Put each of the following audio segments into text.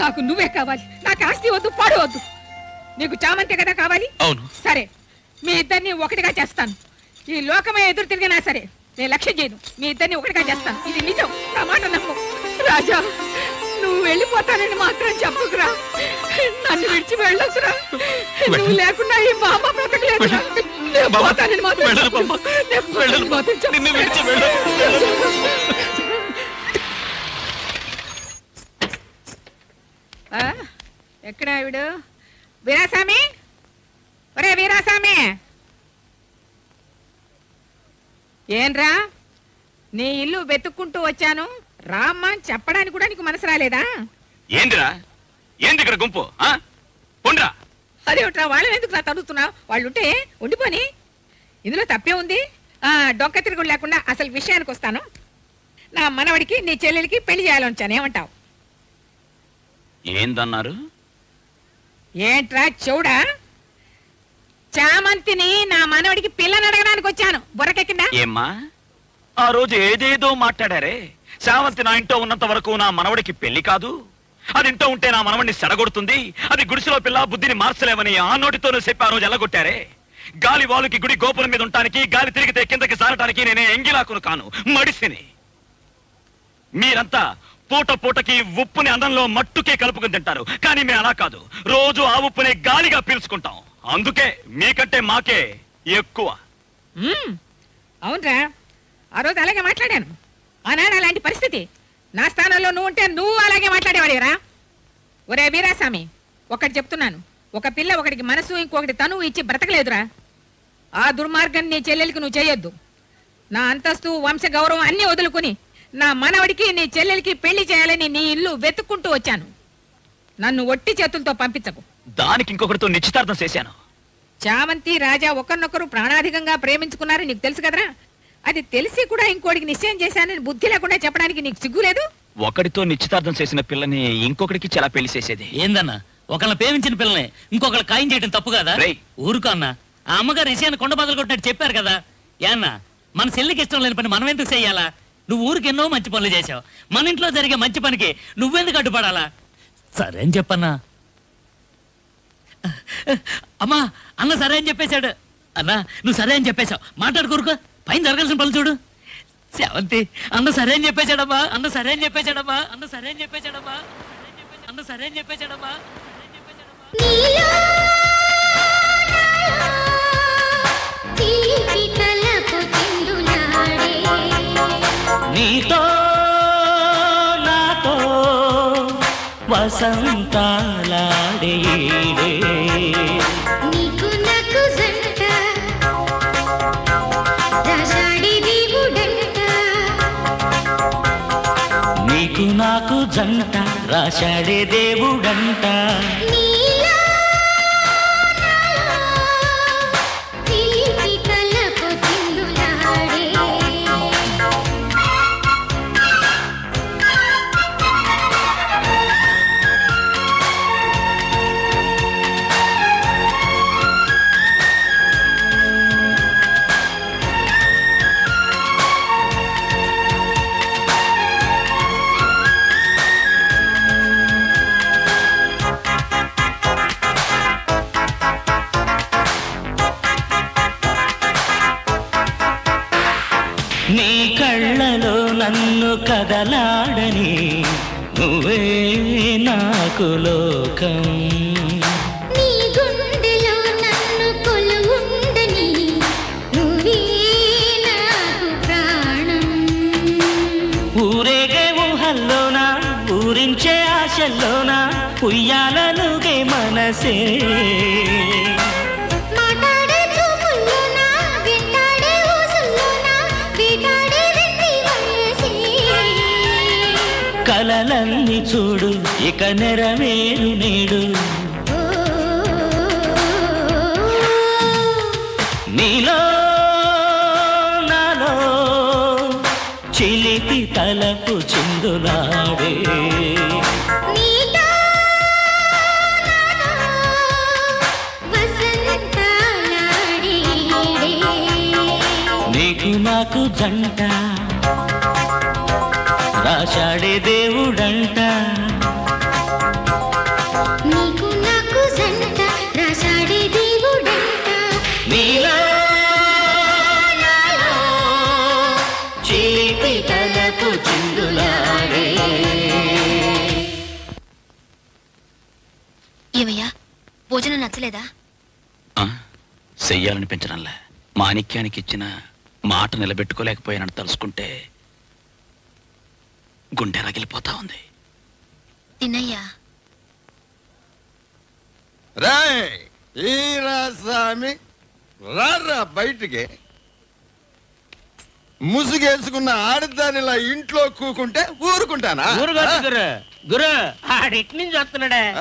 నాకు నువ్వే కావాలి. నాకు ఆస్తి వద్దు పాడు వద్దు. నీకు చామంతే కదా కావాలి? అవును. సరే. మీ ఇద్దరిని ఒకటిగా చేస్తాను. ఈ లోకమే ఎదురు తిరిగినా సరే నేను లక్ష్యం చేయను. మీ ఇద్దరిని ఒకటిగా చేస్తాను. ఇది నిజం. మాట నమ్ము. రాజా నువ్వు వెళ్ళిపోతానని మాత్రం చెప్పుకురా. నన్ను విడిచి వెళ్ళొద్దురా. నువ్వు లేకుండా ఈ మా అమ్మ బ్రతకలేదురా నేను బాబా, పోతానని మాత్రం. మాత్రం చెప్పు. ఎక్కడ ఆవిడు? వీరాస్వామి ఒరే వీరాస్వామి ఏంరా నీ ఇల్లు వెతుక్కుంటూ వచ్చాను. రామ్మా అని చెప్పడానికి కూడా నీకు మనసు రాలేదా? ఏందిరా? ఏంది ఇక్కడ గుంపు ఆ? పొండ్రా అదేమిట్రా వాళ్ళని ఎందుకు నా తడుగుతున్నావు? వాళ్ళు ఉంటే ఉండిపోని. ఇందులో తప్పే ఉంది. ఆ డొక్క తిరుగుడు లేకుండా అసలు విషయానికి వస్తాను. నా మనవడికి నీ చెల్లెలికి పెళ్ళి చేయాలనిచ్చాను ఏమంటావు? ఏందన్నారు? ఏంట్రా చెవుడా? చామంతిని నా మనవడికి పిల్లని అడగడానికి వచ్చాను. బుర్రకెక్కిందా? ఏమ్మా? ఆ రోజు ఏదేదో మాట్లాడారే. శావంతి నా ఇంట్లో ఉన్నంత వరకు నా మనవడికి పెళ్ళి కాదు. అది ఇంట్లో ఉంటే నా మనవడిని సెడగొడుతుంది. అది గుడిసెలో పిల్ల బుద్ధిని మార్చలేమని ఆ నోటితోనే చెప్పి ఆ రోజు ఎల్లగొట్టారే గాలి వాలుకి గుడి గోపురం మీద ఉండటానికి గాలి తిరిగితే కిందకి సారటానికి నేనే ఎంగిలాకును కాను మడిసిని. మీరంతా పూట పూటకి ఉప్పుని అన్నంలో మట్టుకే కలుపుకుని తింటారు. కానీ మేము అలా కాదు. రోజు ఆ ఉప్పుని గాలిగా పీల్చుకుంటాం. అందుకే మీకంటే మాకే ఎక్కువ. మ్మ్. అవునరా. ఆ రోజు అలాగే మాట్లాడాను. ఆనాడు అలాంటి పరిస్థితి. నా స్థానంలో నువ్వు ఉంటే నువ్వు అలాగే మాట్లాడేవాడిరా ఒరే వీరాస్వామి ఒకటి చెప్తున్నాను. ఒక పిల్ల ఒకటికి మనసు ఇంకొకటి తను ఇచ్చి బ్రతకలేదురా. ఆ దుర్మార్గం నీ చెల్లెలికి నువ్వు చేయొద్దు. నా అంతస్తు వంశ గౌరవం అన్ని వదులుకుని నా మనవడికి నీ చెల్లెలికి పెళ్ళి చేయాలని నీ ఇల్లు వెతుక్కుంటూ వచ్చాను. నన్ను ఒట్టి చేతులతో పంపించకు. దానికి ఇంకొకరితో నిశ్చితార్థం చేశాను. చామంతి రాజా ఒకరినొకరు ప్రాణాధికంగా ప్రేమించుకున్నారు నీకు తెలుసు కదరా? అది తెలిసి కూడా ఇంకోటికి నిశ్చయం చేశానని బుద్ధి లేకుండా చెప్పడానికి నీకు సిగ్గులేదు ఒకడితో నిశ్చితార్థం చేసిన పిల్లని ఇంకొకడికి చాలా పెళ్ళి చేసేది. ఏందన్నా? ఒకళ్ళని ప్రేమించిన పిల్లని ఇంకొకళ్ళు ఖాయం చేయడం తప్పు కదా? రేయ్. ఊరుకో అన్న. ఆ అమ్మగారు విషయాన్ని కొండ బదులు కొట్టినట్టు చెప్పారు కదా. ఏన్నా? మన చెల్లికి ఇష్టం లేని పని మనం ఎందుకు చెయ్యాలా నువ్వు ఊరికి ఎన్నో మంచి పనులు చేశావు. మన ఇంట్లో జరిగే మంచి పనికి నువ్వెందుకు అడ్డుపడాలా? సరే అని చెప్పన్నా. అమ్మా అన్న సరే అని చెప్పేశాడు. అన్నా నువ్వు సరే అని చెప్పేశావు. మాట్లాడుకోరుకో పైన జరగాల్సిన పనులు చూడు. సెవంతి అన్న సరే అని చెప్పేశాడమ్మా అన్న సరే అని చెప్పేశాడమ్మా అన్న సరే అని చెప్పేశాడమ్మా అన్న సరే అని చెప్పేశాడమ్మా వసంతాలాడే నీకు నాకు జంట రాశాడి దేవుడంట నీకు నాకు జంట రాశాడే దేవుడంట. కదలాడని నువ్వే నాకు లోకం. ఆశల్లోనా ఉయ్యాలలుగే మనసే. చూడు ఇక నెరవేరు నేడు. నీలో నాలో చిలిపి తలపు చిందులాడే. వసంతాలాడే నీకు నాకు జంట రాశాడే దేవుడంట. ఏమయ్యా? భోజనం నచ్చలేదా? చెయ్యాలని మాణిక్యానికి ఇచ్చిన మాట నిలబెట్టుకోలేకపోయానని తలుసుకుంటే గుండె రగిలిపోతా ఉంది. తినయ్యా రే ఈ రాస్వామి రారా బయటికి. ముసుగేసుకున్న ఆడదానిలా ఇంట్లో కూకుంటే ఊరుకుంటానా? నుంచి వస్తున్నాడే?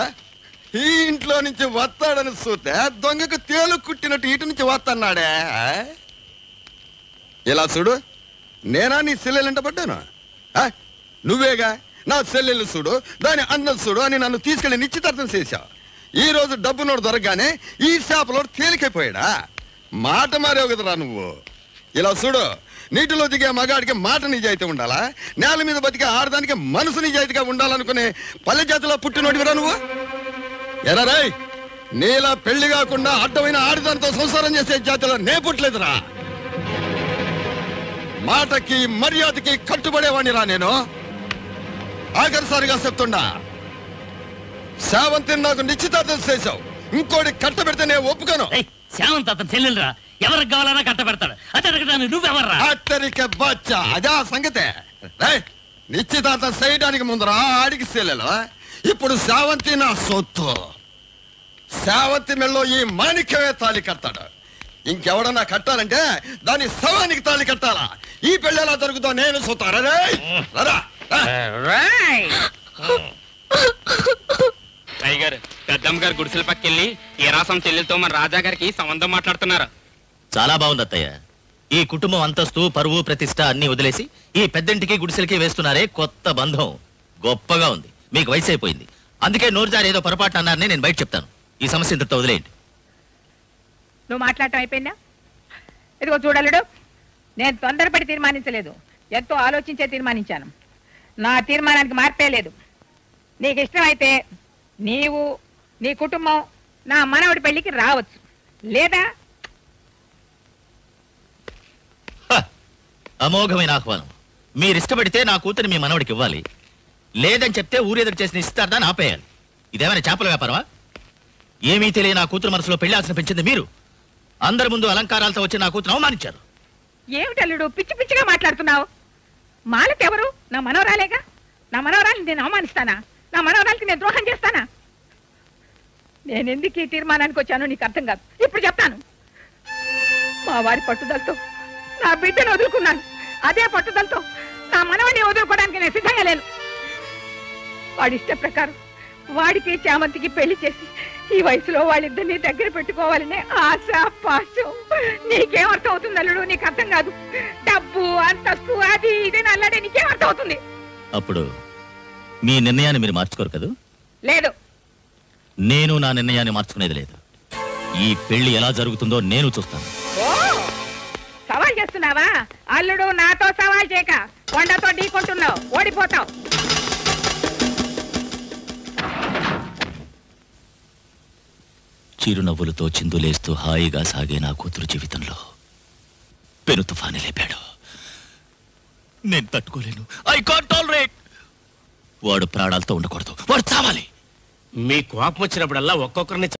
ఈ ఇంట్లో నుంచి వస్తాడని చూస్తే దొంగకు తేలు కుట్టినట్టు ఇటు నుంచి వస్తున్నాడే. ఆ? ఇలా చూడు. నేనా నీ సెల్లెలంట పడ్డాను? ఆ? నువ్వేగా? నా సెల్లెలు చూడు దాని అన్నం చూడు అని నన్ను తీసుకెళ్ళి నిశ్చితార్థం చేశావు. ఈ రోజు డబ్బు నోడు దొరకగానే ఈ షాపులో తేలికైపోయాడా? మాట మారేవు కదరా నువ్వు. ఇలా చూడు నీటిలో దిగే మగాడికి మాట నిజాయితీ ఉండాలా? నేల మీద బతికే ఆడదానికి మనసు నిజాయితీగా ఉండాలనుకునే పల్లె జాతిలో పుట్టినోడివిరా నువ్వు? ఎరా రాయ్ నీలా పెళ్ళి కాకుండా అడ్డమైన ఆడదానితో సంసారం చేసే జాతిలో నే పుట్టలేదురా. మాటకి మర్యాదకి కట్టుబడేవాణ్ణి రా నేను. ఆఖరిసారిగా చెప్తుండా శావంతిని నాకు నిశ్చితార్థం చేశావు. ఇంకోటి కట్టబెడితే నేను ఒప్పుకోను. శామంత్ అతను చెల్లెలురా. ఎవరికి కావాలన్నా కట్ట పెడతాడు అతనికి నువ్వెవర్రా? అత్తరిక బచ్చ. అదే సంగతే. నిశ్చితార్థం చేయడానికి ముందర ఆడికి సెల్లెలు ఇప్పుడు శావంతి నా సొత్తు. శావంతి మెళ్ళో ఈ మాణిక్యమే తాళి కడతాడు. ఇంకెవడన్నా కట్టాలంటే దాని శవానికి తాళి కట్టాలా. ఈ పెళ్ళి ఎలా జరుగుతో నేను చూస్తారా రేయ్? రారా, రా. టైగర్ పెద్దమ్మ గారు గుడిసెల పక్కెళ్ళి రాసం చెల్లెలతో మన రాజా గారికి సంబంధం మాట్లాడుతున్నారు. చాలా బాగుంది అత్తయ్య. ఈ కుటుంబం అంతస్తు పరువు ప్రతిష్ట అన్ని వదిలేసి ఈ పెద్దంటికి గుడిసెలకి వేస్తున్నారే కొత్త బంధం. గొప్పగా ఉంది. మీకు వయసు అయిపోయింది. అందుకే నోరు జారి ఏదో పొరపాటు అన్నారని నేను బయట చెప్తాను. ఈ సమస్య ఇంతటితో వదిలేయండి. నువ్వు మాట్లాడటం అయిపోయిందా? ఇదిగో చూడలుడు నేను తొందరపడి తీర్మానించలేదు. ఎంతో ఆలోచించే తీర్మానించాను. నా తీర్మానానికి మార్పే లేదు. నీకు ఇష్టమైతే నీవు నీ కుటుంబం నా మనవడి పెళ్ళికి రావచ్చు. లేదా! అమోఘమైన ఆహ్వానం. మీరు ఇష్టపడితే నా కూతురు మీ మనవడికి ఇవ్వాలి. లేదని చెప్తే ఊరెదురు చేసిన ఇస్తారని ఆపేయాలి. ఇదేమైనా చేపల వ్యాపారమా? ఏమీ తెలియని నా కూతురు మనసులో పెళ్ళి ఆశను పెంచింది మీరు. అందరి ముందు అలంకారాలతో వచ్చి నా కూతురు అవమానించారు. ఏమిటల్లుడు పిచ్చి పిచ్చిగా మాట్లాడుతున్నావు? మాలత ఎవరు నా మనవరాలేగా? నా మనవరాలిని నేను అవమానిస్తానా? నా మనవరాలకి నేను ద్రోహం చేస్తానా? నేను ఎందుకు ఈ తీర్మానానికి వచ్చానో నీకు అర్థం కాదు. ఇప్పుడు చెప్తాను. మా వారి పట్టుదలతో నా బిడ్డను వదులుకున్నాను. అదే పట్టుదలతో నా మనవని వదులుకోవడానికి నేను సిద్ధంగా లేను. వాడి ఇష్ట ప్రకారం వాడికి చామంతికి పెళ్ళి చేసి ఈ వయసులో వాళ్ళిద్దరిని దగ్గర పెట్టుకోవాలనే ఆశ పాశం. నీకేం అర్థం అవుతుంది అల్లుడు? నీకు అర్థం కాదు. డబ్బు అంతస్తు అది ఇది నల్లడే నీకేం అర్థం అవుతుంది అప్పుడు మీ నిర్ణయాన్ని మీరు మార్చుకోరు కదా? లేదు. నేను నా నిర్ణయాన్ని మార్చుకునేది లేదు. ఈ పెళ్ళి ఎలా జరుగుతుందో నేను చూస్తాను. సవాల్ చేస్తున్నావా? అల్లుడు నాతో సవాల్ చేయక కొండతో ఢీకొంటున్నావు. ఓడిపోతావు. చిరునవ్వులతో చిందులేస్తూ హాయిగా సాగే నా కూతురు జీవితంలో పెను తుఫాని లేపాడు. నేను తట్టుకోలేను. ఐ కాంట్ వాడు ప్రాణాలతో ఉండకూడదు. వాడు చావాలి. మీ కోపం వచ్చినప్పుడల్లా ఒక్కొక్కరిని